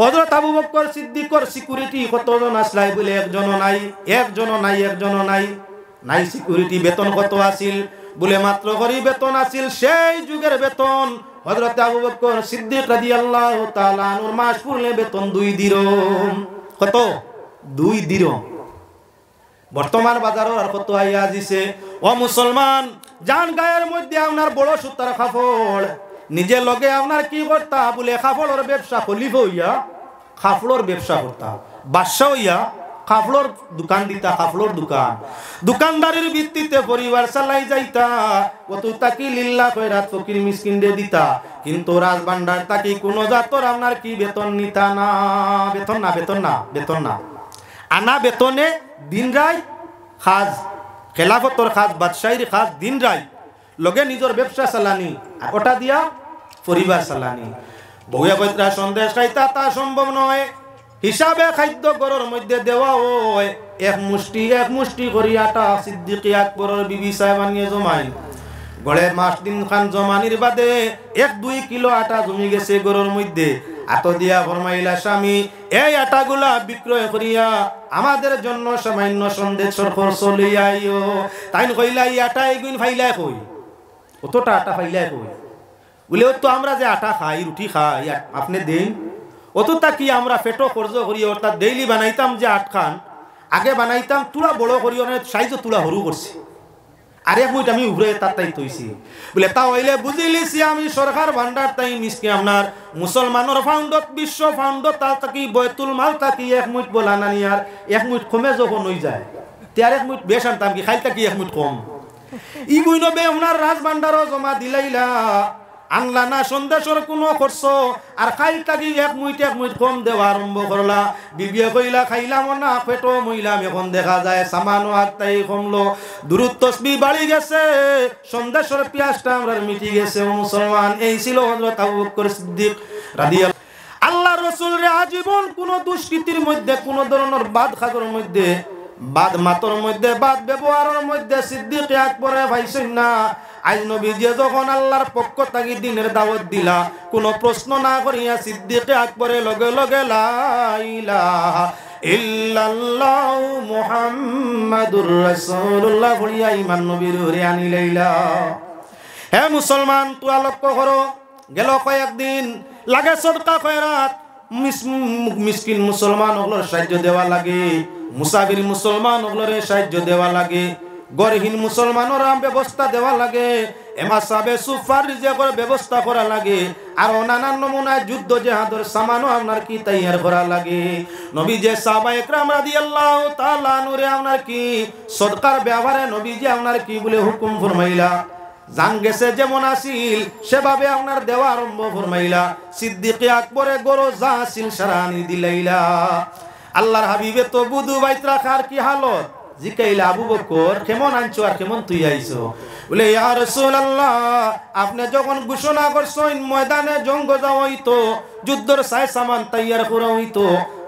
হজরত আবু বক্কর সিদ্দিকর সিকিউরিটি কতজন আসলাই বলে একজনও নাই একজনও নাই একজনও নাই। নাই সিকিউরিটি বেতন কত আছিল? বলে মাত্র করি বেতন আছিল সেই যুগের বেতন। হজরত আবু বক্কর সিদ্দিক রাদিয়াল্লাহু তাআলা আনুর মাস পড়লে বেতন দুই দিরম। কত? দুই দিরম। বর্তমান বাজারও আর কত আইয়া দিছে ও মুসলমান, জান গায়ের মধ্যে আপনার বড় সুতার কাপড়। নিজে লগে আপনার কি করতা বলে কাপড়ের ব্যবসা খলিফ হইয়া কাপড়ের ব্যবসা করতা। বাদশা হইয়া কাপড়ের দোকান দিতা কাপড়ের দোকান। দোকানদারির ভিত্তিতে পরিবার চালাই যাইতা। কত তাকি লিল্লা কইরাত ফকির মিসকিন দে দিতা। কিন্তু রাজবান্ডার তাকি কোনো জাতর আপনার কি বেতন নিতা না? বেতন না বেতন না বেতন না। আনা বেতনে দিন রায় সাজ খেলাফতর সাজ বাদশাহীর সাজ দিন রায়। লগে নিজের ব্যবসা চালানি, ওটা দিয়া পরিবার চালানি। বউয়া বৈত্রা সন্দেশ খাইতা তা সম্ভব নয়। হিসাবে খাদ্য গরর মধ্যে দেওয়া হয়। এক মুষ্টি এক মুষ্টি করি আটা, সিদ্দিকি আকবরের বিবি সাহেব আনিয়ে জমাই। গড়ে মাস দিন খান জমানির বাদে এক দুই কিলো আটা জমি গেছে গরুর মধ্যে। আত দিয়া ফরমাইলা, স্বামী, এই আটাগুলা বিক্রয় করিয়া আমাদের জন্য সামান্য সন্দেশ খরচ লইয়াইও তাই কইলা, এই আটা এগুন ফাইলাই কই? অতটা আটা ফাইলাই কই? বলে তো আমরা যে আটা খাই, রুটি খাই আপনি দেন? অতটা কি আমরা পেটো খরচ করি অর্থাৎ ডেইলি বানাইতাম যে আট খান। আগে বানাইতাম তুলা বড় করি অনেক সাইজও তুলা সরু করছি। আরে মুইট আমি উভরে তার তাই তৈছি বলে, তা হইলে বুঝিলিছি আমি সরকার ভান্ডার তাই মিসকে আপনার। মুসলমানের ফাউন্ডত বিশ্ব ফাউন্ডত তা তাকি বয়তুল মাল তাকি এক মুইট বলা নানি আর এক মুইট কমে যখন হয়ে যায়। তার এক মুইট বেশ আনতাম কি খাই তাকি এক মুইট কম। ই বইন বে আপনার রাজ ভান্ডারও জমা দিলাইলা। আনলা না, সন্দেশর কোনো খরচ। আর খাই তাকি এক মুইট এক মুইট কম দেওয়া আরম্ভ করলা। বিবিয়ে কইলা, খাইলাম না পেটো মইলাম। এখন দেখা যায় সামানো হাত তাই কমলো। দূরত্ব তসবি বাড়ি গেছে। সন্দেশর পিয়াসটা আমরা মিটি গেছে। মুসলমান, এই ছিল হযরত আবু বকর সিদ্দিক রাদিয়াল্লাহু আল্লাহ রসুল রে আজীবন কোন দুষ্কৃতির মধ্যে, কোন ধরনের বাদ খাগর মধ্যে, বাদ মাতর মধ্যে, বাদ ব্যবহারের মধ্যে সিদ্দিক আকবরে ভাইছেন না। আজ নবী যে যখন আল্লাহর পক্ষ থাকি দিনের দাওয়াত দিলা, কোন প্রশ্ন না করিয়া সিদ্দিক আকবরে লগে লগে লাইলা ইল্লাল্লাহু মুহাম্মাদুর রাসূলুল্লাহ বলিয়া ইমান নবীর রে আনি লাইলা। হে মুসলমান, তুয়া লক্ষ্য করো, গেল কয়েকদিন লাগে সদকা খয়রাত। মিসকিন মুসলমান ওগুলোর সাহায্য দেওয়া লাগে, মুসাফির মুসলমান ওগুলোর সাহায্য দেওয়া লাগে। গরহীন মুসলমানের ব্যবস্থা দেওয়া লাগে। এমা সাবে সুফার যে করে ব্যবস্থা করা লাগে। আর নানান নমুনায় যুদ্ধ জেহাদের সামানো আপনার কি তৈয়ার করা লাগে। নবী যে সাহাবা একরাম রাদিয়াল্লাহু তাআলা নুরে আপনার কি সদকার ব্যবহারে নবী যে আপনার কি বলে হুকুম ফরমাইলা। জান গেছে যেমন আসিল, সেভাবে আপনার দেওয়া আরম্ভ ফরমাইলা। সিদ্দিকে আকবরে গরো যা আসিল সারানি দিলাইলা। আল্লাহর হাবিবে তো বুধু বাইত রাখার কি হালত? জিকাইলা আবু বকর, কেমন আনছো আর কেমন তুই আইছো? বলে, ইয়া রাসূলুল্লাহ, আপনি যখন ঘোষণা করছেন, ময়দানে জঙ্গ যাওয়া হইতো, যুদ্ধর সাই সামান তৈয়ার করা হইতো,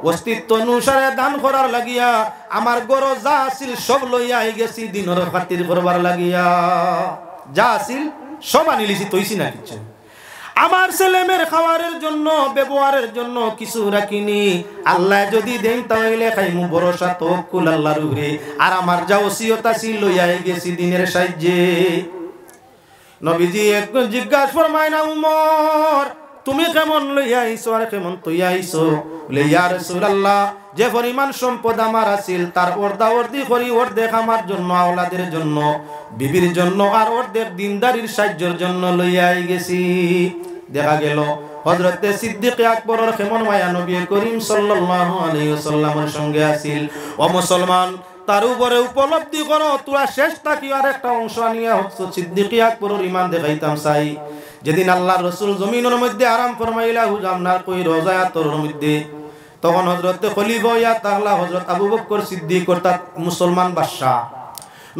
অস্তিত্ব অনুসারে দান করার লাগিয়া, আমার গরো যা আসিল সব লইয়া আই গেছি, দিনের খাতির করবার লাগিয়া। যা আসিল সব আনি লিছি, তৈছি না কিছু। আমার ছেলেমের খাওয়ারের জন্য, ব্যবহারের জন্য কিছু রাখিনি। আল্লাহ যদি দেন তাহলে খাইমু ভরসা তো কুল আল্লাহর উপরে। আর আমার যা ওসিয়তা ছিল লইয়াই গেছি দিনের সাহায্যে। নবীজি এক জিজ্ঞাসা ফরমায়, না উমর তুমি কেমন লইয়া আইছো, আর কেমন তুই আইছো? বলে, ইয়া রাসূলুল্লাহ, যে পরিমাণ সম্পদ আমার আছিল, তার অর্ধা অর্ধি করি অর্ধেক আমার জন্য, আওলাদের জন্য, বিবির জন্য, আর অর্ধেক দিনদারির সাহায্যের জন্য লইয়া আই গেছি। দেখা গেল হজরতে সিদ্দিক আকবরের কেমন মায়া নবী করিম সাল্লাল্লাহু আলাইহি ওয়াসাল্লামের সঙ্গে আছিল। ও মুসলমান তার উপরে উপলব্ধি করো, তোরা শেষ থাকি আর একটা অংশ নিয়ে হচ্ছ? সিদ্দিকি আকবরের ইমান দেখাইতাম চাই। যেদিন আল্লাহ রসুল জমিনের মধ্যে আরাম ফরমাইলা হুজামনার কই রোজায়াতর মধ্যে। তখন হজরতে খলিফ ইয়া তাহলা হজরত আবু বকর সিদ্দিক অর্থাৎ মুসলমান বাদশাহ।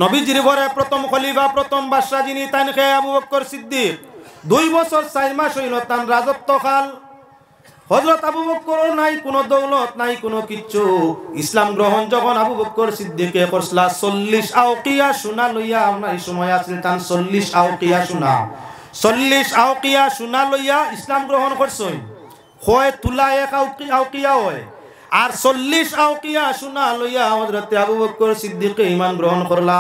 নবীজির ঘরে প্রথম খলিফা, প্রথম বাদশাহ যিনি তাই খেয়ে আবু বকর সিদ্দিক। দুই বছর চার মাস হইল তার রাজত্ব কাল। হজরত আবু বক্কর নাই, কোনো দৌলত নাই, কোনো কিচ্ছু। ইসলাম গ্রহণ যখন আবু বক্কর সিদ্দিকে করছিলা চল্লিশ আউকিয়া সোনা লইয়া আপনার সময় আছিল তান চল্লিশ আউকিয়া সোনা। চল্লিশ আউকিয়া সোনা লইয়া ইসলাম গ্রহণ করছই। হয় তুলা এক আউকিয়া হয়। আর চল্লিশ আউকিয়া সোনা লইয়া হজরতে আবু বকর সিদ্দিকে ইমান গ্রহণ করলা।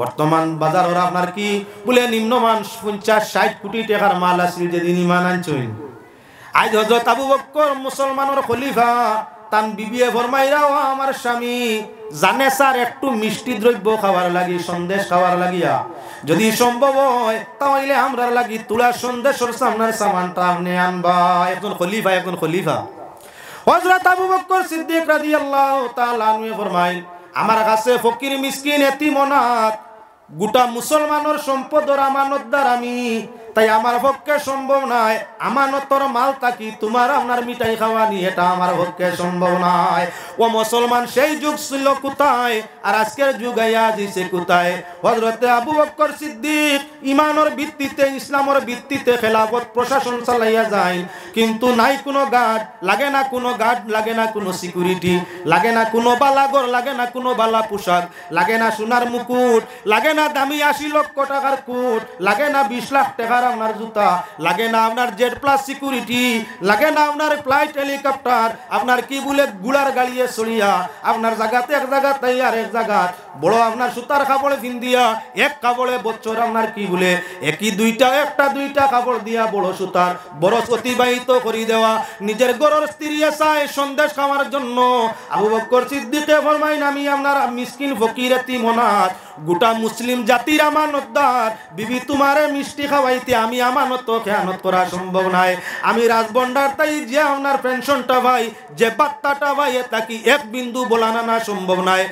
বর্তমান বাজার ওরা আপনার কি? বলে নিম্নমান পঞ্চাশ ষাট কোটি টাকার মাল আছিল যেদিন ইমান আনছইন আজ হজরত আবু বকর মুসলমানের খলিফা, তান বিবিয়ে ফরমাইরাও আমার স্বামী, জানে স্যার, একটু মিষ্টি দ্রব্য খাওয়ার লাগি, সন্দেশ খাওয়ার লাগিয়া। যদি সম্ভব হয়, তাহলে আমরার লাগি তুলা সন্দেশের সামনের সামানটা আপনি আনবা। একজন খলিফা একজন খলিফা। হজরত আবু বকর সিদ্দিক রাদিয়াল্লাহু তাআলা আনহু ফরমাইন আমার কাছে ফকির, মিসকিন এতিমনাত গোটা মুসলমানের সম্পদর আমানতদার আমি তাই আমার পক্ষে সম্ভব নাই। আমানতর মাল থাকি তোমার আপনার মিঠাই খাওয়ানি এটা আমার পক্ষে সম্ভব নাই। ও মুসলমান, সেই যুগ ছিল কোথায়? আর আজকের যুগ আইয়া দিছে কোথায়? হজরতে আবু বক্কর সিদ্দিক ইমানের ভিত্তিতে, ইসলামের ভিত্তিতে খেলাফত প্রশাসন চালাইয়া যায় কিন্তু নাই কোনো গার্ড, লাগে না কোনো গার্ড, লাগে না কোনো সিকিউরিটি, লাগে না কোনো বালাগর, লাগে না কোনো বালা পোশাক, লাগে না সোনার মুকুট, লাগে না দামি আশি লক্ষ টাকার কুট, লাগে না বিশ লাখ টাকার আপনার জুতা, লাগে না আপনার জেড প্লাস সিকিউরিটি লাগে না আপনার ফ্লাইট হেলিকপ্টার আপনার কি বলে গুলার গাড়িয়ে সরিয়া আপনার জায়গাতে এক জায়গাতে আর এক জায়গা বড় আপনার সুতার কাপড়ে ফিন দিয়া, এক কাপড়ে বছর আপনার কি বলে, একই দুইটা, একটা দুইটা কাপড় দিয়া বড় সুতার। বড় অতিবাহিত করি দেওয়া, নিজের গরর স্ত্রী চায় সন্দেশ খাওয়ার জন্য। আবু বকর সিদ্দিকে ফরমাইন, আমি আপনার মিসকিন ফকির মনাত গোটা মুসলিম জাতির আমানতদার। বিবি, তোমারে মিষ্টি খাওয়াইতে আমি আমানত খেয়ানত করা সম্ভব নাই। আমি রাজবন্ডার তাই যে আপনার পেনশনটা ভাই, যে বাত্তাটা ভাই তাকি এক বিন্দু বলানা না সম্ভব নাই।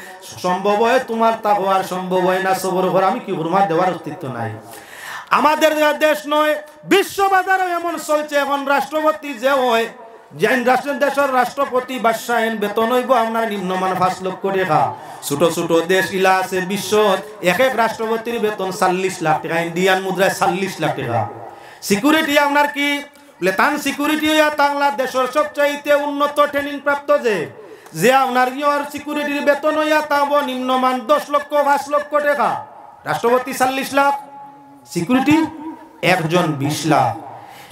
সম্ভব হয় তোমার তা হওয়ার, সম্ভব হয় না সবর ঘর, আমি কি হুরমার দেওয়ার অস্তিত্ব নাই। আমাদের দেশ নয়, বিশ্ববাজারও এমন চলছে, এখন রাষ্ট্রপতি যে হয় যেন রাষ্ট্রের দেশের রাষ্ট্রপতি বাদশাহ বেতন হইব আপনার নিম্নমান পাঁচ লক্ষ টাকা। ছোট ছোট দেশ ইলা আছে বিশ্বত, এক এক রাষ্ট্রপতির বেতন চাল্লিশ লাখ টাকা, ইন্ডিয়ান মুদ্রায় চাল্লিশ লাখ টাকা। সিকিউরিটি আপনার কি? বলে, তান সিকিউরিটি হইয়া বাংলাদেশের সবচাইতে উন্নত ট্রেনিং প্রাপ্ত যে যে আপনার ইয়র সিকিউরিটির বেতন হইয়া তাব নিম্নমান দশ লক্ষ, পাঁচ লক্ষ টাকা। রাষ্ট্রপতি চাল্লিশ লাখ, সিকিউরিটি একজন বিশ লাখ।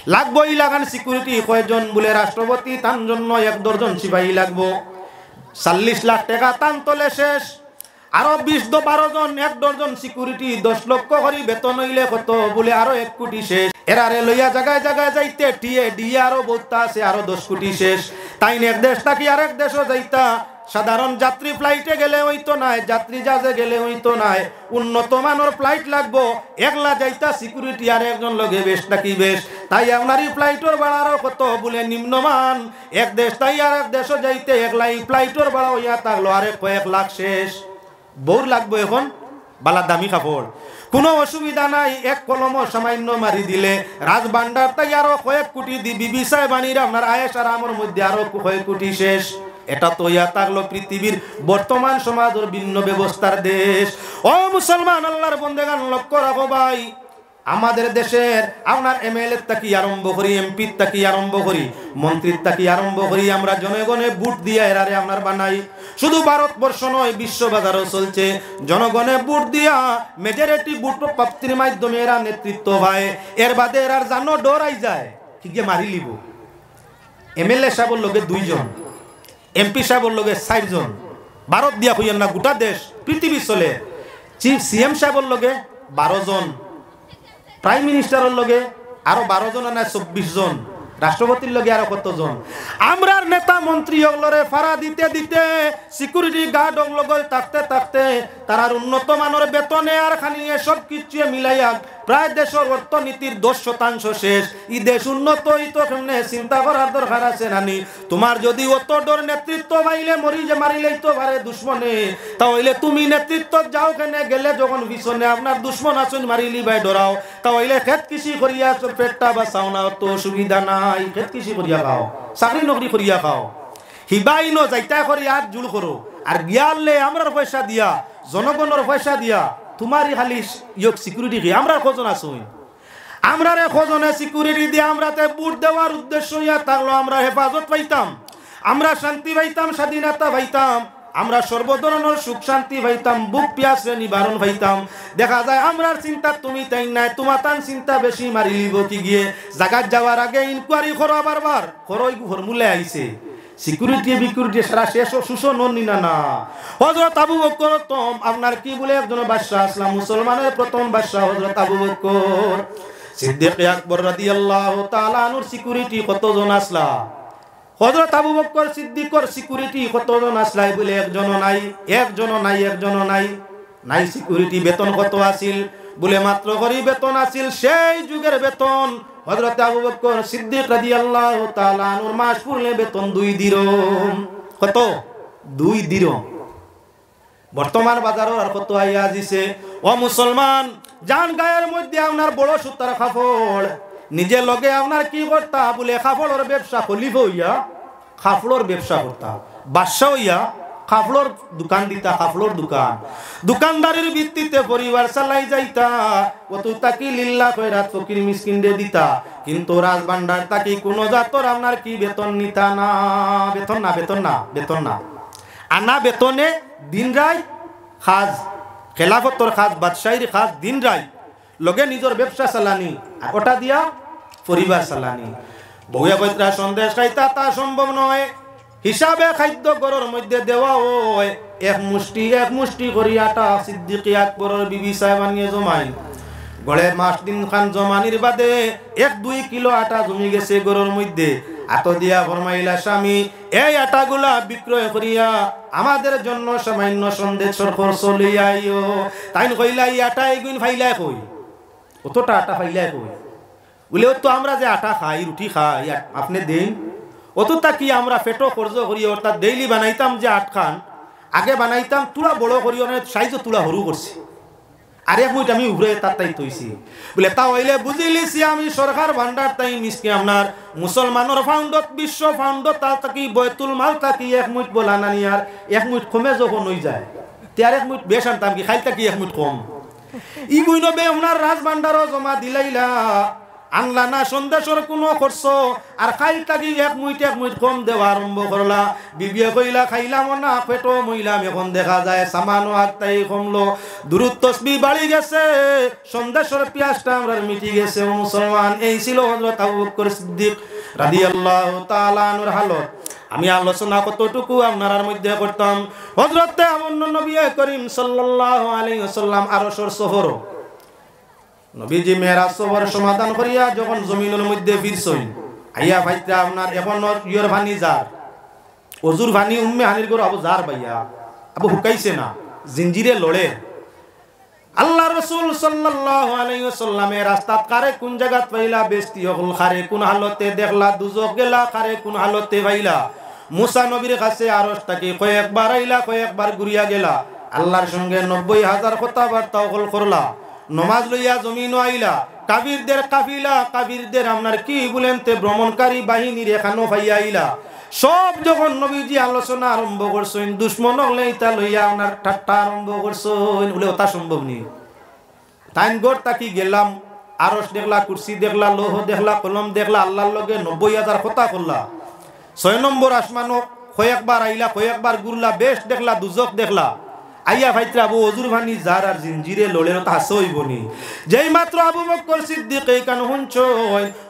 লাগবো ই লাগান সিকিউরিটি কয়জন বলে রাষ্ট্রপতি, তার জন্য এক দর্জন সিপাহী লাগবো। চাল্লিশ লাখ টাকা তান তলে শেষ। আরও বিশ দো বারো জন, এক ডজন সিকিউরিটি দশ লক্ষ করি বেতন হইলে কত বলে আরও এক কোটি শেষ। এরারে লইয়া জায়গায় জায়গায় যাইতে টিয়ে ডিয়ে আরও বলতা আছে আরও দশ কোটি শেষ। তাই এক দেশ থাকি আরেক দেশও যাইতা সাধারণ যাত্রী ফ্লাইটে গেলে হইতো নাই যাত্রী জাহাজে গেলে হইতো নাই উন্নত মানের ফ্লাইট লাগবো। একলা যাইতা সিকিউরিটি আর একজন লগে বেশ নাকি বেশ। তাই আপনারই ফ্লাইটের ভাড়ারও কত বলে নিম্নমান। এক দেশ তাই আর এক দেশও যাইতে একলাই ফ্লাইটের ভাড়া হইয়া থাকল আরে কয়েক লাখ শেষ। বউর লাগবো এখন? বালা দামি কাপড়। কোনো অসুবিধা নাই, এক কলম সামান্য মারি দিলে। রাজবান্ডার তাই আরও কয়েক কোটি দিবি বিবি সাহেবানির আপনার আয়েস আর আমার মধ্যে আরও কয়েক কোটি শেষ। এটা তো ইয়া থাকল পৃথিবীর বর্তমান সমাজের ভিন্ন ব্যবস্থার দেশ। ও মুসলমান, আল্লাহর বন্দেগান লক্ষ্য রাখো ভাই। আমাদের দেশের আপনার এমএলএ তাকি আরম্ভ করি, এমপি তাকি আরম্ভ করি, মন্ত্রীর তাকি আরম্ভ করি, আমরা জনগণে বুট দিয়ে এরারে আপনার বানাই। শুধু ভারতবর্ষ নয় বিশ্ববাজারও চলছে। জনগণে বুট দিয়া মেজরিটি বুট প্রাপ্তির মাধ্যমে এরা নেতৃত্ব হয় এর বাদে এরা জানো, ডরাই যায়। ঠিক মারি লিব। এমএলএ সাহেবের লগে দুইজন। এমপি সাহেবের লগে চারজন। ভারত দিয়া হইয়ান না, গোটা দেশ, পৃথিবী চলে। চিফ সিএম সাহেবের লগে বারো জন প্রাইম মিনিস্টারের লগে আরও বারো জন না চব্বিশ জন রাষ্ট্রপতির লগে আরও কতজন? আমরার নেতা মন্ত্রী হলরে ফাড়া দিতে দিতে সিকিউরিটি গার্ড লগে থাকতে থাকতে তারার উন্নত মানের বেতনে আর খানি সব কিছু মিলাইয়া প্রায় দেশের অর্থনীতির দশ শতাংশ শেষ। ই দেশ উন্নত কেমনে চিন্তা করার দরকার আছে নানি। তোমার যদি অত ডর নেতৃত্ব পাইলে মরি যে মারিলেই তো পারে দুশ্মনে। তাহলে তুমি নেতৃত্ব যাও কেনে, গেলে যখন পিছনে আপনার দুশ্মন আসুন মারিলি ভাই ডরাও। তাহলে খেত কৃষি করিয়া পেটটা বাঁচাও না, অত অসুবিধা নাই। খেত কৃষি করিয়া খাও, চাকরি নকরি করিয়া খাও। হিবাই ন যাইতা করি, আর জুল করো। আর গিয়ালে আমরার পয়সা দিয়া জনগণের পয়সা দিয়া। তোমারই খালি ইয়ক সিকিউরিটি কি? আমরা খোঁজন আসুন আমরা রে খোঁজনে সিকিউরিটি দিয়ে আমরাতে বুট দেওয়ার উদ্দেশ্য ইয়া থাকল, আমরা হেফাজত পাইতাম। আমরা শান্তি পাইতাম, স্বাধীনতা পাইতাম। আমরা সর্বধরনের সুখ, শান্তি পাইতাম, বুক পিয়াসে নিবারণ পাইতাম। দেখা যায় আমরার চিন্তা তুমি তাই নাই, তোমার তান চিন্তা বেশি মারি লিব কি গিয়ে? জাগাত যাওয়ার আগে ইনকোয়ারি করো বারবার করো ফর্মুলে আইছে। আপনার কি বলে একজন বাদশাহ আসলাম? মুসলমানের প্রথম বাদশাহ হজরত আবু বকর কতজন আসলা? হজরত আবু বকর সিদ্দিকর সিকিউরিটি কতজন আসলাই বলে একজন নাই একজন নাই একজন নাই। নাই সিকিউরিটি বেতন কত আছিল? বলে মাত্র করি বেতন আছিল, সেই যুগের বেতন। হজরত আবু বকর সিদ্দিক রাদিয়াল্লাহু তাআলা আনুর মাস পড়লে বেতন দুই দিরম। কত? দুই দিরম। বর্তমান বাজারও আর কত আইয়া দিছে। ও মুসলমান, জান গায়ের মধ্যে আপনার বড় সুতার কাপড় নিজে লগে আপনার কি করতা বলে কাপড়ের ব্যবসা খলিফ হইয়া কাপড়ের ব্যবসা করতা, বাদশা হইয়া কাপড়ের দোকান দিতা কাপড়ের দোকান। দোকানদারির ভিত্তিতে পরিবার চালাই যাইতা। কত তাকি লিল্লা কইরাত ফকির মিসকিন দে দিতা। কিন্তু রাজবান্ডার তাকি কোন জাতর আপনার কি বেতন নিতা না? বেতন না বেতন না বেতন না। আনা বেতনে দিন রায় খাজ, খেলাফতর খাজ, বাদশাহীর খাজ দিন রায়। লগে নিজের ব্যবসা চালানি ওটা দিয়া পরিবার চালানি। বউয়া বৈত্রা সন্দেশ খাইতা, তা সম্ভব নয়। হিসাবে খাদ্য গরর মধ্যে দেওয়া হয়। এক মুষ্টি এক মুষ্টি করি আটা, সিদ্দিকি আকবরের বিবি সাহেব আনিয়ে জমাই গড়ে মাস দিন খান জমানির বাদে এক দুই কিলো আটা জমি গেছে গরুর মধ্যে। আত দিয়া ফরমাইলা, স্বামী, এই আটাগুলা বিক্রয় করিয়া আমাদের জন্য সামান্য সন্দেশ সরফর চলিয়াইও তাই কইলা, এই আটা এগুন ফাইলাই কই? অতটা আটা ফাইলাই কই? বলে তো আমরা যে আটা খাই, রুটি খাই, আপনি দেন। অতটা কি আমরা পেটো খরচ করি, অর্থাৎ ডেইলি বানাইতাম যে আট খান আগে বানাইতাম, তুলা বড় করি সাইজও তুলা সরু করছি। আর মুইট আমি উভরে তার তাই তৈছি বলে, তা হইলে বুঝিলিছি আমি সরকার ভান্ডার তাই মিসকে আপনার। মুসলমানের ফাউন্ডত বিশ্ব ফাউন্ডত তার তাকি বয়তুল মাল তাকি এক মুইট বলা নানি আর এক মুইট কমে যখন হয়ে যায়। তার এক মুইট বেশ আনতাম কি, খাইল তাকি এক মুইট কম। ই গুইন বে আপনার রাজ ভান্ডারও জমা দিলাইলা। আনলা না সন্দেশর কোনো খরচ। আর খাই তাকি এক মুইট এক মুইট কম দেওয়া আরম্ভ করলা। বিবিয়ে কইলা, খাইলাম না, পেটো মইলাম। এখন দেখা যায় সামানো তাই কমলো। দূরত্ব তসবি বাড়ি গেছে। সন্দেশর পিয়াসটা আমরা মিটি গেছে। মুসলমান, এই ছিল হজরত আবু বকর সিদ্দিক রাদিয়াল্লাহু তাআলা আনহুর হালত। আমি আলোচনা কতটুকু আপনার মধ্যে করতাম? হজরতে আমন নবী করিম সাল্লাল্লাহু আলাইহি ওয়াসাল্লাম আরশের শহর নবীজি মেরাজ সবর সমাধান করিয়া যখন জমিনের মধ্যে ফিরছই আইয়া ভাইতা আপনার এখন ইয়র ভানি যার। অজুর ভানি উম্মে হানির গরু আবু যার ভাইয়া। আবু হুকাইছে না জিঞ্জিরে লড়ে। আল্লাহ রসুল ওয়াসাল্লামে রাস্তাত, কারে কোন জায়গাত পাইলা বেস্তি হল খারে, কোন হালতে দেখলা, দুজক গেলা খারে কোন হালতে পাইলা। মুসা নবীর কাছে আরশ তাকে কয়েকবার আইলা, কয়েকবার ঘুরিয়া গেলা। আল্লাহর সঙ্গে নব্বই হাজার কথাবার্তা হল করলা। নমাজ লইয়া জমিন আইলা। কাবিরদের কাফিলা, কাবিরদের আপনার কি বলেন তে ভ্রমণকারী বাহিনীর এখানো ফাইয়া আইলা। সব যখন নবীজি আলোচনা আরম্ভ করছেন, দুশ্মন তা লইয়া আপনার ঠাট্টা আরম্ভ করছেন। বলে ওটা সম্ভব নেই। তাইন গোর তাকি গেলাম আরস দেখলা, কুর্সি দেখলা, লোহ দেখলা, কলম দেখলা, আল্লাহর লগে নব্বই হাজার কথা করলা ছয় নম্বর আসমানো কয়েকবার আইলা, কয়েকবার গুরলা বেশ দেখলা, দুজক দেখলা। আইয়া ভাইত্রা আবু অজুর ভানি, যার আর জিনজিরে লড়েন তা হইব নি যেই মাত্র আবু বকর সিদ্দিক এই কান হুনছ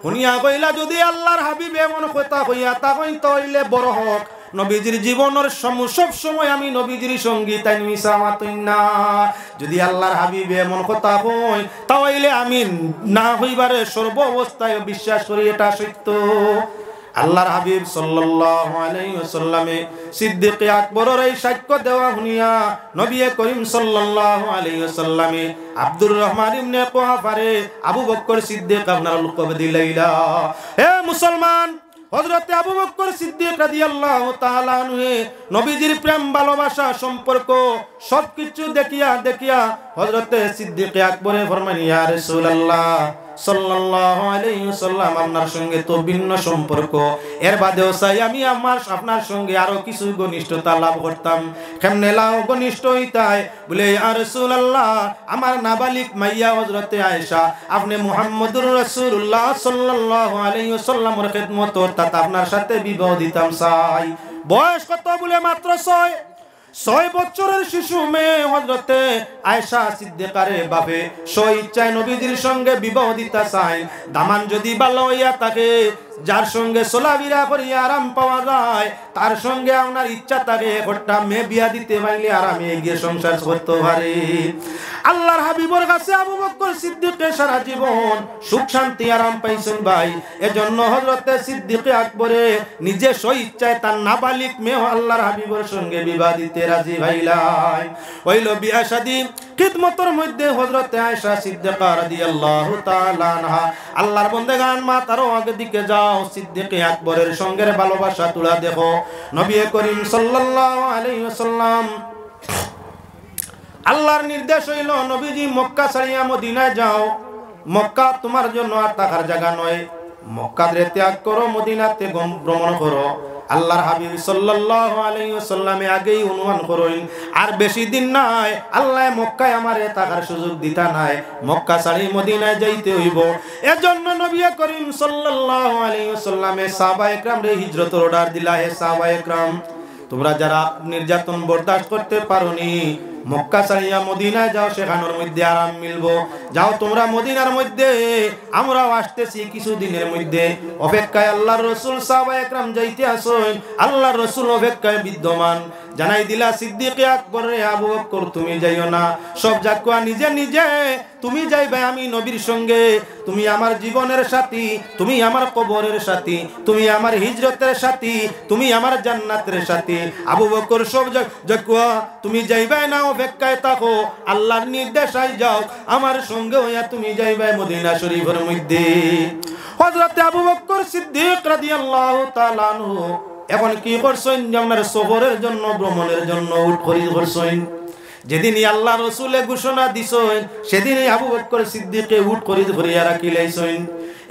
হুনিয়া কইলা, যদি আল্লাহর হাবিব এমন কথা কইয়া তা কইন তইলে বড় হক। নবীজির জীবনের সব সময় আমি নবীজির সঙ্গী, তাই মিশা মাতই না। যদি আল্লাহর হাবিব এমন কথা কই তাইলে আমি না হইবারে সর্ব অবস্থায় বিশ্বাস করি, এটা সত্য। আল্লাহর হাবিব সাল্লাল্লাহু আলাইহি ওয়াসাল্লামে সিদ্দিক আকবরের এই সাক্ষ্য দেওয়া শুনিয়া নবী করিম সাল্লাল্লাহু আলাইহি ওয়াসাল্লামে আব্দুর রহমান ইবনে কুহাফারে আবু বকর সিদ্দিক আপনার লুকব দিলাইলা হে মুসলমান, হযরতে আবু বকর সিদ্দিক রাদিয়াল্লাহু তাআলা আনহু, নবীজির প্রেম, ভালোবাসা, সম্পর্ক সবকিছু দেখিয়া দেখিয়া হযরতে সিদ্দিক আকবরে ফরমান ইয়া রাসূলুল্লাহ আপনার আমার আপনার নাবালিক মাইয়া আপনি অর্থাৎ আপনার সাথে বিবাহ দিতাম চাই। বয়স কত বলে মাত্র ছয়? ছয় বছরের শিশু মেয়ে হজরতে আয়সা সিদ্দিকারে বাপে স্ব ইচ্ছায় নবীজির সঙ্গে বিবাহ দিতে চাই দামান যদি ভালো হইয়া থাকে, যার সঙ্গে সোলাবিরা করিয়া আরাম পাওয়া যায়, তার সঙ্গে আপনার ইচ্ছা থাকে একটা মেয়ে বিয়া দিতে পারলে আরামে গিয়ে সংসার করতে পারে। আল্লাহর হাবিবর কাছে আবু বকর সিদ্দিকে সারা জীবন সুখ, শান্তি, আরাম পাইছেন ভাই। এজন্য হজরতে সিদ্দিকে আকবরে নিজে স্ব ইচ্ছায় তার নাবালিক মেয়ে আল্লাহর হাবিবর সঙ্গে বিবাহ দিতে রাজি ভাইলাই। হইল বিয়া শাদী। খিদমতর মধ্যে হজরতে আয়েশা সিদ্দিকা রাদিয়াল্লাহু তাআলা আনহা। আল্লাহর বন্দেগান, মা তারও আগে দিকে যাও, সিদ্দিকে আকবরের সঙ্গে ভালোবাসা তুলা দেখো। নবী করিম সাল্লাল্লাহু আলাইহি ওয়াসাল্লাম আল্লাহর নির্দেশ হইল, নবীজি মক্কা ছাড়িয়া মদিনায় যাও। মক্কা তোমার জন্য আর থাকার জায়গা নয়। মক্কা ত্যাগ করো, মদিনাতে ভ্রমণ করো। আল্লাহর হাবিব সাল্লাল্লাহু আলাইহি ওয়াসাল্লামে আগেই অনুমান করেন, আর বেশি দিন নাই, আল্লাহ মক্কায় আমারে থাকার সুযোগ দিতা নাই, মক্কা ছাড়ি মদিনায় যাইতে হইব। এজন্য নবী করিম সাল্লাল্লাহু আলাইহি ওয়াসাল্লামে সাহাবা একরাম রে হিজরতের অর্ডার দিলা, হে সাহাবা একরাম, তোমরা যারা নির্যাতন বরদাস্ত করতে পারোনি মক্কা ছাড়িয়া মদিনায় যাও, সেখানোর মধ্যে আরাম মিলবো। যাও তোমরা মদিনার মধ্যে, আমরাও আসতেছি কিছুদিনের মধ্যে। অপেক্ষায় আল্লাহর রসুল সাবা একরাম যাইতে আসেন। আল্লাহর রসুল অপেক্ষায় বিদ্যমান। জানাই দিলা, সিদ্দিকে আকবর রে, আবু বকর তুমি যাইও না। সব জাকুয়া নিজে নিজে তুমি যাইবে আমি নবীর সঙ্গে। তুমি আমার জীবনের সাথী, তুমি আমার কবরের সাথী, তুমি আমার হিজরতের সাথী, তুমি আমার জান্নাতের সাথী। আবু বকর সব তুমি যাইবে না অপেক্ষায় থাকো, আল্লাহর নির্দেশাই যাও। আমার সঙ্গে হইয়া তুমি যাইবে মদিনা শরীফের মধ্যে। হযরত আবু বকর সিদ্দিক রাদিয়াল্লাহু তাআলা আনহু এখন কি করছেন আপনার সফরের জন্য, ভ্রমণের জন্য উঠ খরিদ করছেন। যেদিনই আল্লাহ রসুলে ঘোষণা দিছেন, সেদিনই আবু বকর সিদ্দিকে উঠ খরিদ করিয়া রাখিলাইছেন।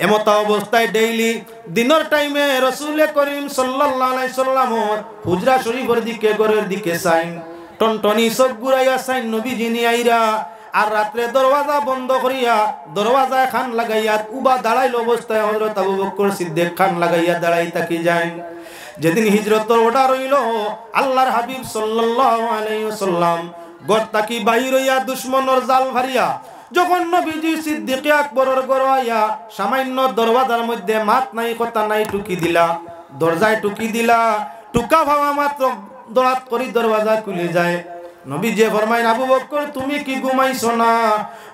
এমত অবস্থায় ডেইলি দিনের টাইমে রসুলে করিম সাল্লামর হুজরা শরীফের দিকে, ঘরের দিকে সাইন টনটনি সব গুড়াইয়া সাইন নবীজি আইরা আর রাত্রে দরওয়াজা বন্ধ করিয়া দরওয়াজা খান লাগাইয়া উবা দাঁড়াইল অবস্থায় হযরত আবু বকর সিদ্দিক খান লাগাইয়া দাঁড়াই তাকি যায় যেদিন হিজরতর অর্ডার হইল, আল্লাহর হাবিব সাল্লাল্লাহু আলাইহি ওয়াসাল্লাম গর তাকি বাহির হইয়া দুশমনের জাল ভারিয়া? যখন নবীজি সিদ্দিক আকবরের গর আইয়া সামান্য দরওয়াজার মধ্যে মাত নাই, কথা নাই টুকি দিলা, দরজায় টুকি দিলা, টুকা ভাবা মাত্র দরাত করি দরওয়াজা খুলে যায়। নবী যে ফরমাইন, আবু বকর তুমি কি ঘুমাইছো না?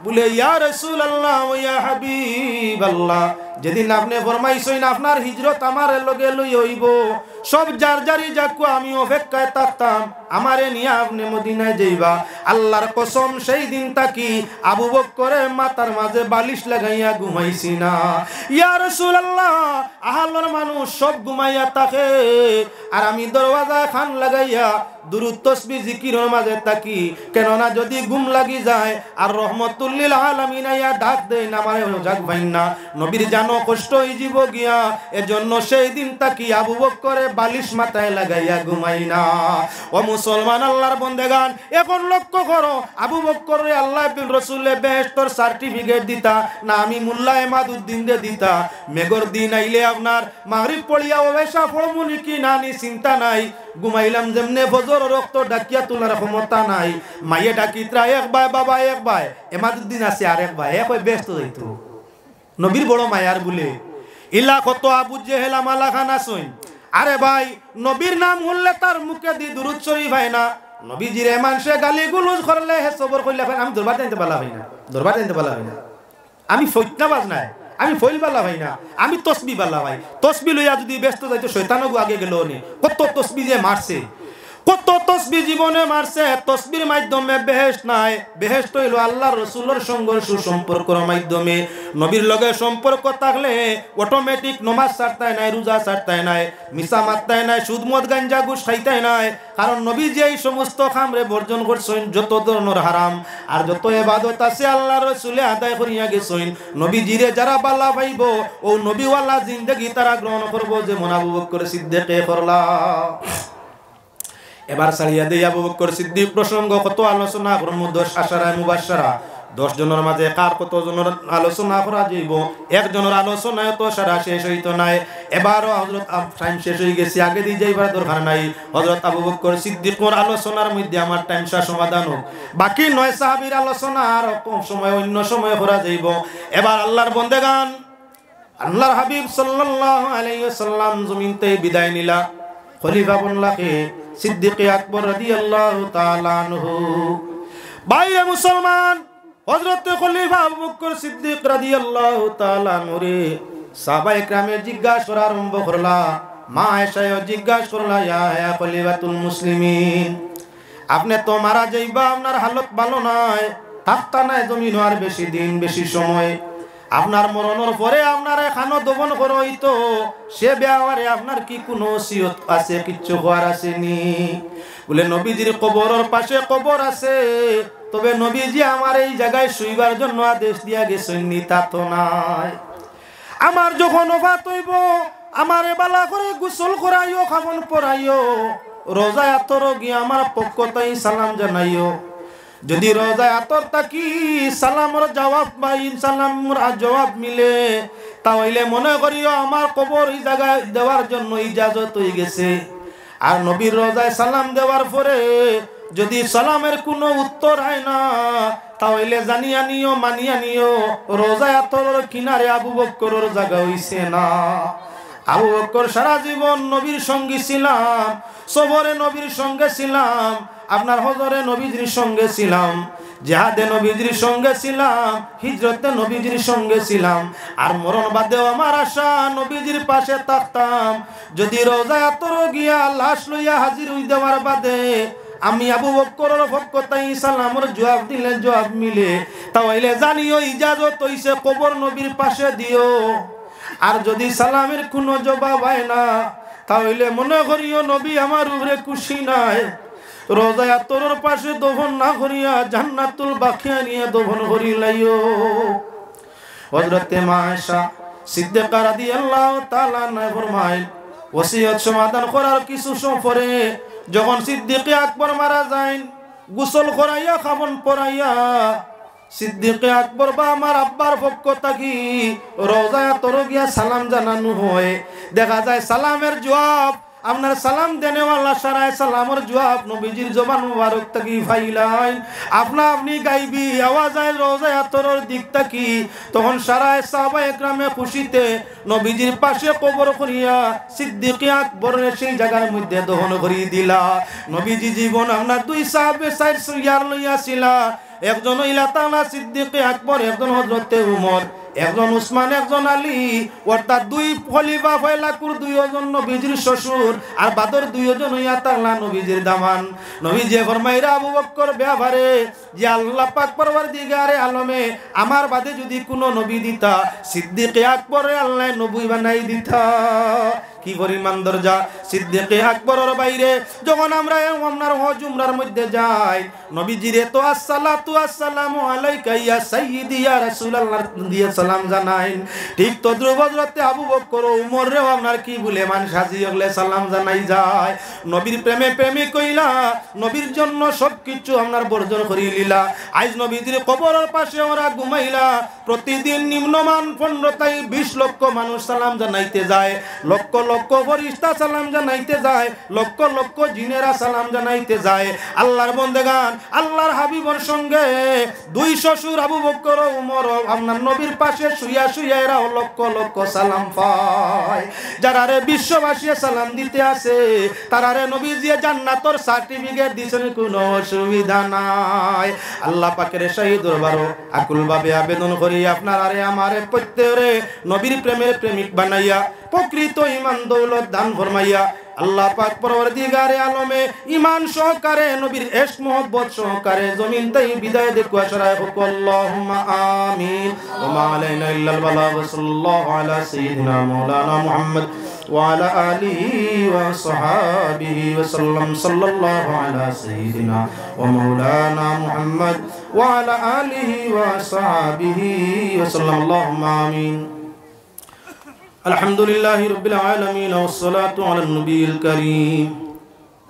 বলে, ইয়া রাসূলুল্লাহ, ইয়া হাবিবাল্লাহ। যেদিন আপনি ফরমাইছেন আপনার হিজরত আমার লগে লই হইব। সব যার যারি যাকু, আমি অপেক্ষায় থাকতাম। আমারে নিয়ে আপনি মদিনায় যাইবা। আল্লাহর কসম, সেই দিন তাকি আবু বকরে মাথার মাঝে বালিশ লাগাইয়া ঘুমাইছি না? ইয়া রাসূলুল্লাহ, আহালর মানুষ সব ঘুমাইয়া থাকে। আর আমি দরওয়াজা খান লাগাইয়া দুরুদ তসবি জিকিরের মাঝে থাকি। কেননা যদি ঘুম লাগি যায়, আর রহমতুল্লিল আলামিন আইয়া ডাক দেয় না মানে জাগ ভাই না। নবীর জানো কষ্ট হই জীব গিয়া? এজন্য সেই দিন তাকি আবু বকরে বালিশ মাথায় লাগাইয়া ঘুমাই না। ও মুসলমান আল্লাহর বন্দেগান, এখন লক্ষ্য করো, আবু বকরে আল্লাহ বিন রসুলে বেহেশতর সার্টিফিকেট দিতা, না আমি মুল্লা এমাদুদ্দিন দে দিতা। মেঘর দিন আইলে আপনার মাগরিব পড়িয়া ওবেশা পড়মুনি কি নানি চিন্তা নাই। ঘুমাইলাম যেমনে ফজর, রক্ত ডাকিয়া তোলার ক্ষমতা নাই। মাইয়ে ডাকিত্রা এক ভাই, বাবা এক ভাই, এমাদুদ্দিন আছে আর এক ভাই, এক ব্যস্ত যাইতো। নবীর বড় মায়ার বলে ইলা কত আবু জেহেলা মালা খান আসইন আরে ভাই, নবীর নাম উঠলে তার মুখে দি দুরুদ শরীফ হয় না। নবীজিরে মানুষে গালি গুলুজ করলে হে সবর কইলে আমি দরবার জানতে পারলা হয় না। দরবার জানতে পারলা হয় না। আমি ফৈতনাবাজ নাই। আমি ফইল বালা ভাই না। আমি তসবি বালা ভাই তসবি লইয়া যদি ব্যস্ত যাইতো শৈতানগু আগে গেল কত তসবি যে মারছে। কত তসবি জীবনে মারছে, তসবির মাধ্যমে বেহেস্ট নাই। বেহেস্ট হইল আল্লাহ রসুলের সঙ্গে সুসম্পর্কর মাধ্যমে। নবীর লগে সম্পর্ক থাকলে অটোমেটিক নমাজ ছাড়তাই নাই, রোজা ছাড়তাই নাই মিশা মারতাই নাই, সুদ, মদ, গাঞ্জা, ঘুষ খাইতাই নাই। কারণ নবী যে এই সমস্ত খামরে বর্জন করছেন, যত ধরনের হারাম, আর যত এবাদত আছে আল্লাহ রসুলে আদায় করিয়া গেছেন, নবী জিরে যারা বাল্লা পাইব, ও নবীওয়ালা জিন্দগি তারা গ্রহণ করব যে মনাবু করে সিদ্ধেকে করলা এবার সারিয়া দিয়ে আবু বকর সিদ্দিক প্রসঙ্গ কত আলোচনা গ্রহমদোষ আশারা মুবাসারা দশ জনের মাঝে কার কত জনের আলোচনা করা যাইব? একজনের আলোচনায় তো সারা শেষ হইত নাই। এবারও হজরত টাইম শেষ হয়ে গেছে, আগে দিয়ে যাইবার দরকার নাই। হজরত আবু বকর সিদ্দিকর আলোচনার মধ্যে আমার টাইম শেষ সমাধান হোক। বাকি নয় সাহাবির আলোচনা আর কম সময়, অন্য সময় করা যাইব। এবার আল্লাহর বন্দে গান আল্লাহর হাবিব সাল্লাল্লাহু আলাইহি ওয়াসাল্লাম জমিনতে বিদায় নিলা। খলিফা বনলাকে সিদ্দিক আকবর রাদিয়াল্লাহু তাআলা আনহু বাইরে মুসলমান হযরত খলিফা আবু বকর সিদ্দিক রাদিয়াল্লাহু তাআলা আনহুরে সাহাবায়ে کرامে জিজ্ঞাসা করা আরম্ভ করলা মা আয়েশায় জিজ্ঞাসা করলা ইয়া ইয়া খলিফাতুল মুসলিমিন আপনি তো মারা যাইবা আপনার হালত ভালো নয় থাকতা নাই জমিন আর বেশি দিন বেশি সময় আপনার মরণের পরে আপনার এখানো দমন করই তো। সে ব্যবহারে আপনার কি কোনো সিয়ত আছে, কিচ্ছু হওয়ার আসেনি। বলে, নবীজির কবরের পাশে কবর আছে। তবে নবীজি আমার এই জায়গায় শুইবার জন্য আদেশ দিয়া গেছেন তা তো নাই। আমার যখন অভাত হইব, আমার বালা করে গোসল করাইও খাবন পরাইও, রোজায় আতর গিয়ে আমার পক্ষ তাই সালাম জানাইও। যদি রোজায় আতর তাকি সালামর জবাব পাই সালামর জবাব মিলে, তাহলে মনে করিও আমার কবর এই জায়গায় দেওয়ার জন্য ইজাজত হয়ে গেছে। আর নবীর রোজায় সালাম দেওয়ার পরে যদি সালামের কোনো উত্তর হয় না, তাহলে জানিয়া নিও, মানিয়া নিও রোজায় আতর কিনারে আবু বক্করের জায়গা হইছে না। আবু বক্কর সারা জীবন নবীর সঙ্গী ছিলাম, সবরে নবীর সঙ্গে ছিলাম, আপনার হজরে নবীজির সঙ্গে ছিলাম, জেহাদে নবীজির সঙ্গে ছিলাম, হিজরতে নবীজির সঙ্গে ছিলাম, আর মরণ বাদেও আমার আশা নবীজির পাশে থাকতাম। যদি রোজা আতর গিয়া লাশ লইয়া হাজির হই দেওয়ার বাদে, আমি আবু বক্করের পক্ষ তাই সালামর জবাব দিলে জবাব মিলে। তাহলে জানিও, ইজাজত হইছে কবর নবীর পাশে দিও। আর যদি সালামের কোনো জবাব হয় না, তাহলে মনে করিও নবী আমার উপরে খুশি নাই। রোজায় আতরের পাশে দফন না করিয়া জান্নাতুল বাখিয়া নিয়ে দফন করিলাইও। হযরতে মায়েশা সিদ্দিকা রাদিয়াল্লাহু তাআলা না ফরমায় ওসিয়ত সমাধান করার কিছু পরে যখন সিদ্দিকে আকবর মারা যায় গোসল করাইয়া খাবন পরাইয়া সিদ্দিকে আকবর বা আমার আব্বার পক্ষ থাকি। রোজায় তোর গিয়া সালাম জানানো হয়। দেখা যায় সালামের জবাব, আপনার সালাম দেনেওয়ালা সারায় সালামর জবাব নবীজির জবান মুবারক থাকি ফাইলাই আপনা আপনি গাইবি, আওয়াজ আয় রোজায় আতরের দিক থাকি। তখন সারায় সাহাবা একরামে খুশিতে নবীজির পাশে কবর করিয়া সিদ্দিকি আকবরের সেই জায়গার মধ্যে দহন করিয়ে দিলা। নবীজি জীবন আপনার দুই সাহাবে সাইড ইয়ার লইয়াছিলা একজন ইলাতানা সিদ্দিকে আকবর একজন হজরতে উমর। একজন উসমান, একজন আলী, অর্থাৎ দুই খলিফা ফয়লাকুর, দুইজন নবীজির শ্বশুর, আর বাদর দুইজন ইয়া তাল্লা নবীজির দামান। নবীজি ফরমাইরা আবু বক্কর ব্যবহারে, যে আল্লাহ পাক পরওয়ারদিগারে আলমে, আমার বাদে যদি কোনো নবী দিতা, সিদ্দিকে আকবরে আল্লাহ নবী বানাই দিতা। কি পরিমাণ দরজা? সিদ্দিকে আকবরের বাইরে, যখন আমরা আপনার হজ উমরার মধ্যে যাই, নবীজিরে তো আসসালাতু আসসালামু আলাইকা ইয়া সাইয়্যিদি ইয়া রাসূলুল্লাহ দিয়ে সালাম জানাই ঠিক তদ্রুপ হযরতে আবু বকর উমর রেও আপনার কি বলে মান সাজি হলে সালাম জানাই যায়। নবীর প্রেমে প্রেমিক কইলা, নবীর জন্য সব কিছু আপনার বর্জন করিয়ে লিলা। আজ নবীজির কবরের পাশে ওরা ঘুমাইলা। প্রতিদিন নিম্নমান পনেরোটাই বিশ লক্ষ মানুষ সালাম জানাইতে যায়। লক্ষ লক্ষ ফরিস্তা সালাম জানাইতে যায়। লক্ষ লক্ষ জিনেরা সালাম জানাইতে যায়। আল্লাহর বন্দেগান, আল্লাহর হাবিবর সঙ্গে দুই শ্বশুর আবু বকর উমর আপনার নবীর পাশে শুইয়া শুইয়া এরা লক্ষ লক্ষ সালাম পায়। যারা রে বিশ্ববাসী সালাম দিতে আসে, তারা রে নবী দিয়ে জান্নাতর সার্টিফিকেট দিছেন, কোনো অসুবিধা নাই। আল্লাহ পাকের সেই দরবারও আকুল ভাবে আবেদন করি, আপনার আরে আমারে প্রত্যেকে নবীর প্রেমের প্রেমিক বানাইয়া, প্রকৃত ইমান দৌলত দান ফরমাইয়া আল্লাহ পাক পরওয়ারদিগারে আলমে ইমান সহকারে নবীর এশ মোহব্বত সহকারে জমিন তাই বিদায় দেখুয়া সরাই হোক আল্লাহুম্মা আমিন ওয়া মা আলাইনা ইল্লাল বালাগ সাল্লাল্লাহু আলা সাইয়্যিদিনা মাওলানা মুহাম্মদ وعلى آله وصحابه وسلم صلى الله على سيدنا ومولانا محمد وعلى آله وصحابه وسلم اللهم آمين الحمد لله رب العالمين والصلاة على النبي الكريم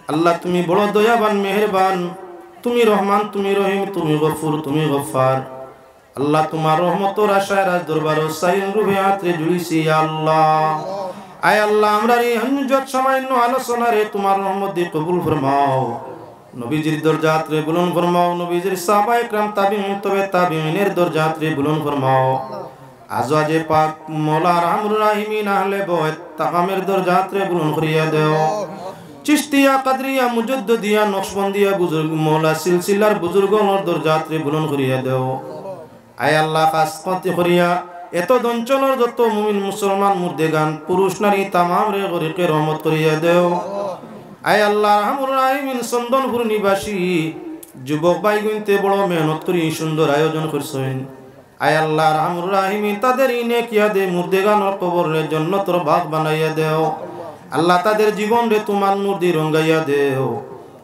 আল্লাহ তুমি বড় দয়াবান মেহেরবান তুমি রহমান তুমি রহিম তুমি গফুর তুমি গফার আল্লাহ তোমার রহমতর আশায় রাজ দরবার সাইন রূপে আত্রে জুড়িছি আল্লাহ আয় আল্লাহ আমরা এই হঞ্জত সামান্য আলোচনারে তোমার রহমত দিয়ে কবুল ফরমাও নবীজির দরজাত্রে বুলন ফরমাও নবীজির সাহাবায়ে کرام তাবিঈন তবে তাবিঈনের দরজাত্রে বুলন ফরমাও আজওয়াজে পাক মৌলা রাহমুর রাহিমিন আহলে বয়ত তাকামের দরজাত্রে বুলন করিয়া দেও। চিস্তিয়া কাদরিয়া মুজদ্দিয়া নকশবন্দিয়া বুজুর্গ, মৌলা সিলসিলার বুজুর্গর দরজাত্রে বুলন করিয়া দেও। আয় আল্লাহ কাসপতি করিয়া এত অঞ্চলের যত মুমিন মুসলমান মুর্দেগান, পুরুষ, নারী তামাম রে গরিকে রহমত করিয়া দেও। আয় আল্লাহ, রহমুর রাহিমিন, চন্দনপুর নিবাসী, যুবক ভাই গুনতে বড় মেহনত করি, সুন্দর আয়োজন করছেন। আয় আল্লাহ রহমুর রাহিমিন, তাদের ইনে কিয়া দে মুর্দেগানোর কবরের জন্য তোর বাঘ বানাইয়া দেও। আল্লাহ তাদের জীবন রে তোমার মুর্দি রঙ্গাইয়া দেও।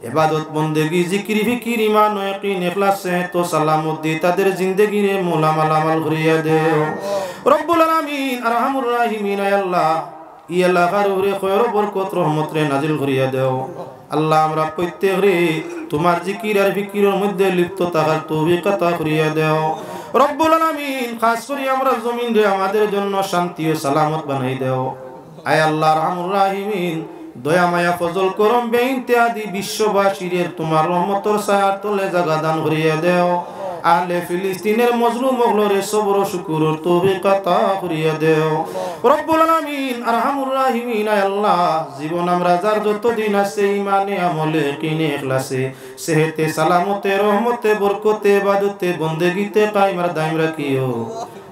এবাদত, বন্দেগি, জিকির, ফিকির ইমান ইয়াকিন ইখলাসে তো সালামত তাদের জিন্দেগি রে মোলা মালামাল ঘুরিয়া দেও। রব্বুল আলামিন, আরহামুর রাহিমিন, আয় আল্লাহ, ই এলাকার উপরে খয়র বরকত রহমত রে নাজিল করিয়া দেও। আল্লাহ আমরা প্রত্যেক রে তোমার জিকির আর ফিকিরের মধ্যে লিপ্ত থাকার তৌফিক আতা করিয়া দেও। রব্বুল আলামিন, খাস করে আমরা জমিন রে আমাদের জন্য শান্তি ও সালামত বানাই দেও। আয় আল্লাহ রাহমুর রাহিমিন, দয়া, মায়া, ফজল, করম, বেইন্তিয়াদি বিশ্ববাসীর তোমার রহমতর সায়ার তলে জাগা দান করিয়ে দেও। আহলে ফিলিস্তিনের মজলুম মগলরে সবর শুকুর তৌফিক আতা করিয়া দেও। রব্বুল আলামিন, আরহামুর রাহিমিন আল্লাহ। জীবন আমরা যার যতদিন আছে ইমানে আমলে, কিনে, ইখলাসে, সেহতে, সালামতে, রহমতে, বরকতে, ইবাদতে, বন্দেগিতে কায়েম রাখিও।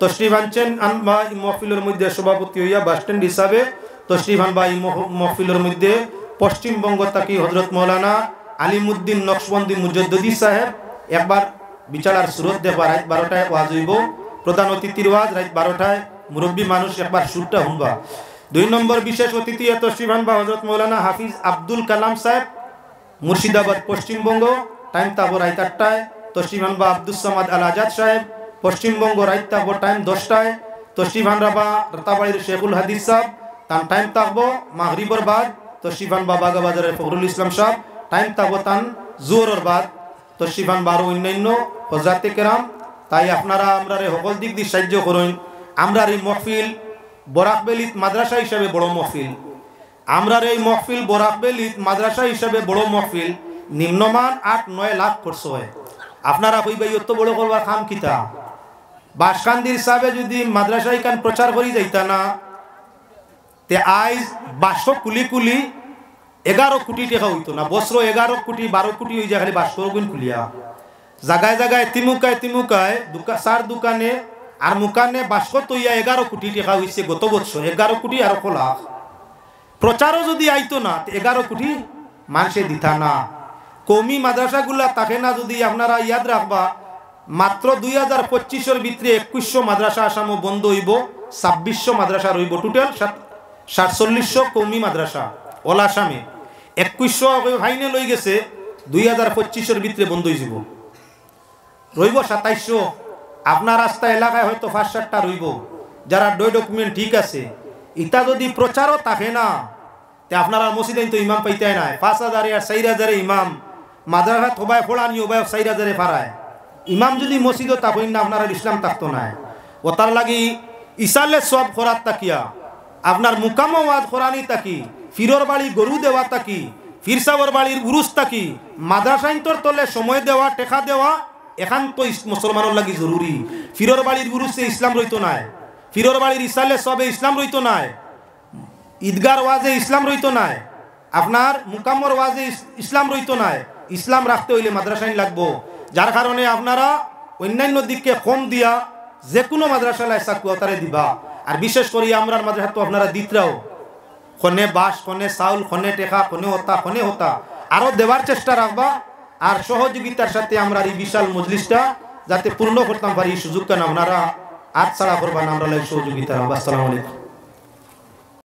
তশরিফ আনছেন আনবা মহফিলের মধ্যে সভাপতি হইয়া বাস স্ট্যান্ড হিসাবে তশরিফ আনবা মহফিলের মধ্যে পশ্চিমবঙ্গ তাকি হজরত মৌলানা আলিমুদ্দিন নকশবন্দি মুজদ্দি সাহেব। একবার বিচারার সুরত দেবা, রাত বারোটায় ওয়াজ হইব। প্রধান অতিথির ওয়াজ, রাত বারোটায় মুরব্বী মানুষ একবার সুরটা শুনবা দুই নম্বর বিশেষ অতিথি তশরিফ আনবা হজরত মৌলানা হাফিজ আব্দুল কালাম সাহেব। মুর্শিদাবাদ, পশ্চিমবঙ্গ। টাইম তাবো রাত আটটায়। তশরিফ আনবা আব্দুল সামাদ আল আজাদ সাহেব। পশ্চিমবঙ্গ রাইত থাকব টাইম দশটায়। তশরিফান রাবা রতাবাড়ির শেখুল হাদিস সাহেব তান টাইম থাকব মাগরিবর বাদ। তশরিফান বা বাগাবাজারের ফখরুল ইসলাম সাহেব, টাইম থাকব তান জোরর বাদ। তশরিফান বারো অন্যান্য হজরাতে কেরাম, তাই আপনারা আমরা সকল দিক দিয়ে সাহায্য করুন। আমরা এই মহফিল বরাকবেলিত মাদ্রাসা হিসাবে বড় মহফিল। আমরা এই মহফিল বরাকবেলিত মাদ্রাসা হিসাবে বড় মহফিল। নিম্নমান আট নয় লাখ খরচ হয়। আপনারা কইবাই অত বড় করবার খাম কিতা? বাসকান্দির হিসাবে যদি মাদ্রাসায় কান প্রচার করি যাইতা না, তে আইজ বাসো কুলি কুলি এগারো কোটি টাকা হইতো না। বছর এগারো কোটি, বারো কোটি হয়ে যায় খালি বাসো গুণ খুলিয়া। জায়গায় জায়গায় তিমুকায় তিমুকায় সার দোকানে আর মুকানে বাসকো তৈয়া এগারো কোটি টাকা হয়েছে গত বছর। এগারো কোটি আর লাখ প্রচারও যদি আইতো না এগারো কোটি মানুষে দিতা না। কমি মাদ্রাসাগুলা থাকে না যদি আপনারা ইয়াদ রাখবা মাত্র দুই হাজার পঁচিশের ভিতরে একুশশো মাদ্রাসা আসামো বন্ধ হইব, ছাব্বিশশো মাদ্রাসা রইব টোটাল সাতচল্লিশশো কৌমি মাদ্রাসা, অল আসামে। একুশশো ফাইনে লই গেছে, দুই হাজার পঁচিশের ভিতরে বন্ধ হয়ে যাব। রইব সাতাইশশো। আপনার রাস্তা এলাকায় হয়তো ফার্স্ট সাতটা রইব। যারা ডই ডকুমেন্ট ঠিক আছে, ইটা যদি প্রচারও থাকে না, তে আপনারা মসজিদে তো ইমাম পাইতে নাই পাঁচ হাজারে আর চার হাজারে ইমাম। মাদ্রাসা থবায় ফোড়ানি ওবায় চার হাজারে ফারায় ইমাম যদি মসজিদও তাকইন না, আপনার ইসলাম থাকতো নাই ও তার লাগি ইসালে সব খরাত তাকিয়া আপনার মুকামো ওয়াজ খরানি তাকি ফিরর বাড়ি গরু দেওয়া তাকি ফিরসাবর বাড়ির উরুস তাকি মাদ্রাসাইন্তর তলে সময় দেওয়া, টেকা দেওয়া, এখান তো মুসলমানের লাগি জরুরি। ফিরর বাড়ির উরুসে ইসলাম রইতো নাই। ফিরর বাড়ির ইসালে সবে ইসলাম রইতো নাই। ঈদগার ওয়াজে ইসলাম রইতো নাই। আপনার মুকাম্মর ওয়াজে ইসলাম রইতো নাই। ইসলাম রাখতে হইলে মাদ্রাসাইন লাগবো। যার কারণে আপনারা অন্যান্য দিককে কম দিয়া যে কোনো মাদ্রাসা লাইসা কুয়াতারে দিবা। আর বিশেষ করে আমরা মাদ্রাসা তো আপনারা দিতরাও। খনে বাস খনে চাউল, খনে টেকা, খনে হতা খনে হতা আরও দেওয়ার চেষ্টা রাখবা। আর সহযোগিতার সাথে আমরা এই বিশাল মজলিসটা যাতে পূর্ণ করতাম পারি এই সুযোগটা আপনারা আট ছাড়া করবা আমরা সহযোগিতা রাখবা। আসসালামু আলাইকুম।